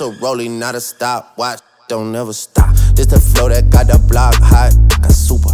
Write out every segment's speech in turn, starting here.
This a rolling, not a stop. Watch, don't never stop. This the flow that got the block hot, got super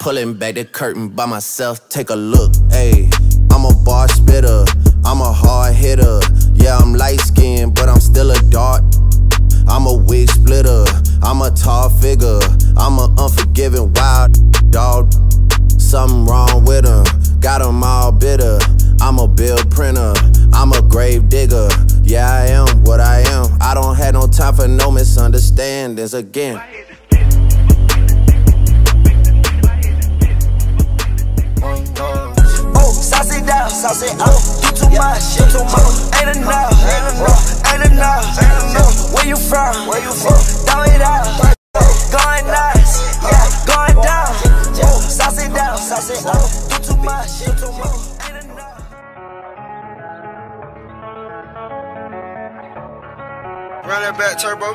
Pulling back the curtain by myself, take a look. Ay. I'm a bar spitter, I'm a hard hitter. Yeah, I'm light skinned, but I'm still a dart. I'm a wig splitter, I'm a tall figure, I'm a unforgiving wild dog. Something wrong with him, got him all bitter. I'm a bill printer, I'm a grave digger. Yeah, I am what I am. I don't have no time for no misunderstandings again. Sauce it it up. You too much, you too much. Ain't enough, ain't enough, ain't enough. Where you from? Where you from? Throw it out. Run that back, turbo.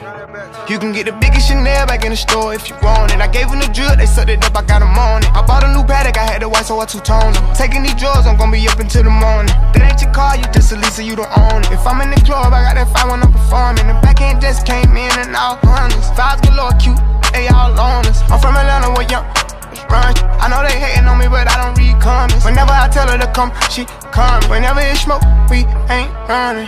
You can get the biggest Chanel back in the store if you want it. I gave them the drill, they sucked it up, I got them on it. I bought a new Patek, I had the white, so I two-tone them. Taking these drugs, I'm gonna be up until the morning. That ain't your car, you just a Lisa, you don't own it. If I'm in the club, I got that fight when I'm performing. The back end just came in and all hundreds. Vibes galore, cute, they all on us. I'm from Atlanta, where young run. I know they hating on me, but I don't read comments. Whenever I tell her to come, she come. Whenever it's smoke, we ain't running.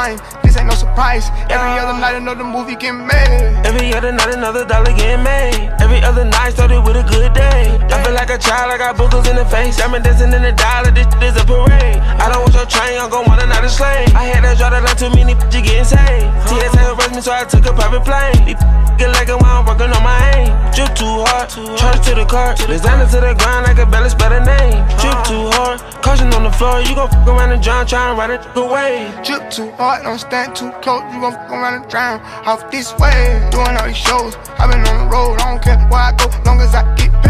Time, this ain't no surprise. Every other night, another movie get made. Every other night, another dollar getting made. Every other night started with a good day. I feel like a child, I got boogers in the face. I'm dancing in the dollar, this is a parade. I don't want your train, I'm gon' want another slave. I had that draw that line too many bitches getting saved. TSA uh-huh. arrest me, so I took a private plane. These get like it while I'm working on my aim. Drip too hard, charge to the car. Designer to the ground, like a barely spell the name. Drip uh-huh. too hard, caution on the floor. You gon' fuck around and drown, try and ride it away. Drip too hard, don't stand too close. You gon' fuck around and drown. Off this way, doing all these shows. i been on the road, I don't care where I go, long as I get paid.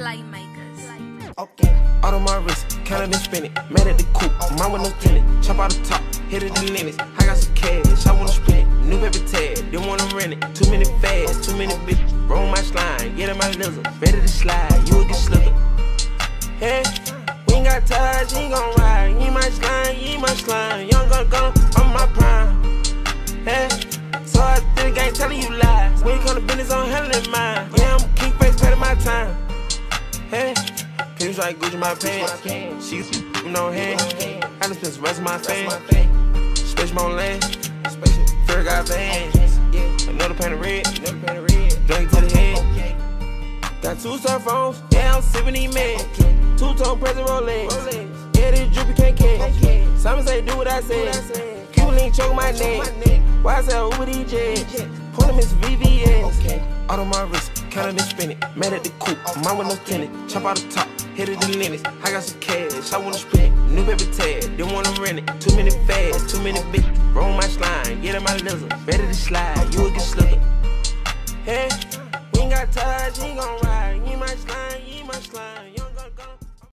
Okay. Out of my wrist, counted and spin it. Mad at the coupe, mine with no tenant. Chop out the top, hit it the limits. I got some cash, I wanna spend it. New baby tag, didn't wanna rent it. Too many fads, too many bitches. Roll my slime, get in my lizard. Ready to slide, you will get slithered. Hey, we ain't got ties, ain't gon' ride. Ain't my slime, ain't my slime. Young gun gun on my prime. Hey, so I think I ain't telling you lies. When you come to business, I'm handling mine. Yeah, like Gucci my pants. She to no hand. I done spent the rest of my fame. Space my lane. Fear got bands. Another pan of red. Drink to the head. Got two cell phones. Yeah, I'm sipping these meds. Two tone present Rolex. Yeah, this drip you can't catch. Some say do what I say. Cuban link choke my neck. Why I say Uber jets? Pull them Miss VVS. Out on my wrist, counting and spin it. Mad at the coupe, mine with no tenant. Chop out the top, I got some cash, I wanna spend. New baby tag, didn't wanna rent it. Too many fads, too many bitches. Roll my slime, get in my lizard. Ready to slide, you will get slithered. Hey, we ain't got ties, he gon'